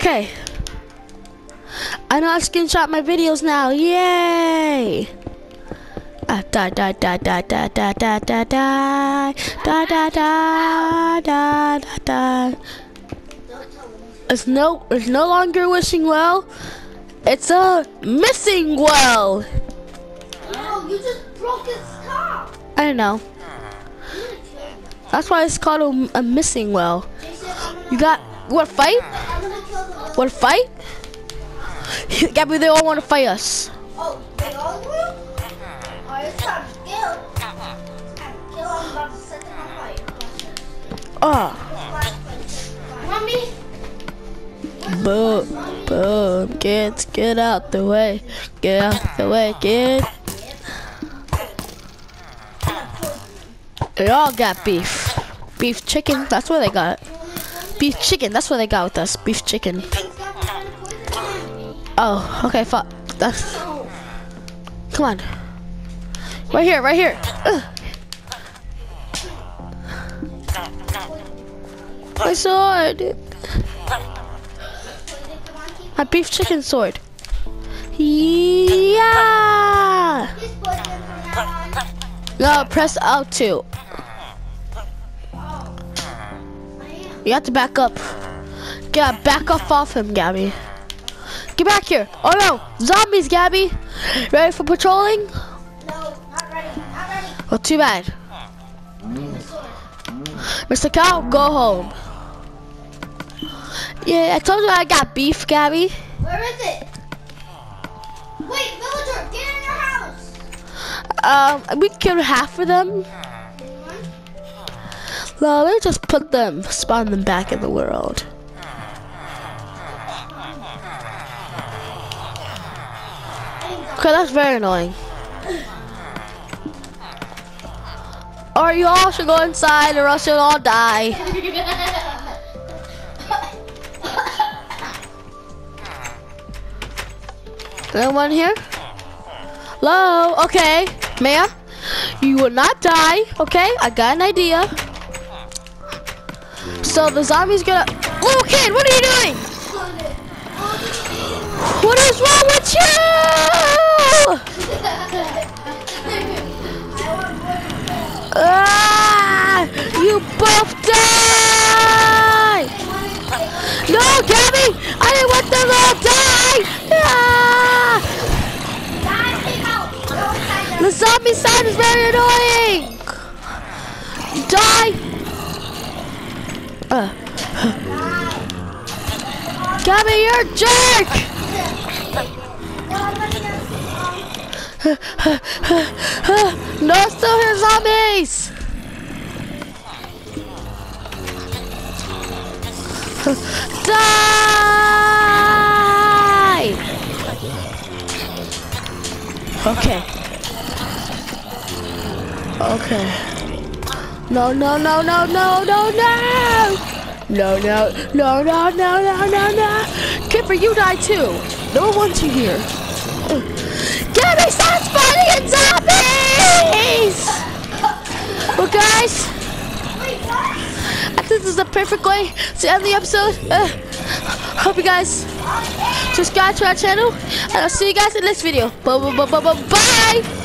Okay. I know I screenshot my videos now. Yay! Ah, die, die, die, die, die, die, die, die, die, die, die, die, die, die, die. It's no, it's no longer wishing well. It's a missing well. No, you just broke his top. I know. That's why it's called a, a missing well. Jason, I'm gonna, You got, what fight? Want to fight? Gabby, they all want to fight us. Oh, they all of? Oh, it's time to kill. Time to kill. I'm about to set them on fire. Oh, Mommy. boom, boom, kids, get out the way, get out the way, kid. They all got beef, beef chicken. That's what they got. Beef chicken. That's what they got with us. Beef chicken. Oh, okay, fuck. That's. Come on. Right here, right here. Ugh. My sword. My beef chicken sword. Yeah. No, press L2. You have to back up. Get back up off him, Gabby. Get back here. Oh no, zombies, Gabby. Ready for patrolling? No, not ready. Not ready. Oh, too bad. Mr. Cow, go home. Yeah, I told you I got beef, Gabby. Where is it? Wait, villager, get in your house. Um, we killed half of them. No, let's just put them, spawn them back in the world. Okay, that's very annoying. Or you all should go inside or else you'll all die. Anyone here? Hello? Okay. Maya? You will not die, okay? I got an idea. So the zombie's gonna... Little kid, what are you doing? What is wrong with you? Ah! You both die! No, Gabby! I didn't want them all to die! Ah! The zombie sound is very annoying! Die! Gabby, you're a jerk! no, still here, zombies! Die! Okay. Okay. No, no, no, no, no, no, no! No, no, no, no, no, no, no, no! Kipper, you die too! No one wants you here. Get me stop spawning in zombies! Well, guys, I think this is the perfect way to end the episode. Uh, hope you guys subscribe to our channel, and I'll see you guys in the next video. Bye, bye, bye, bye, bye.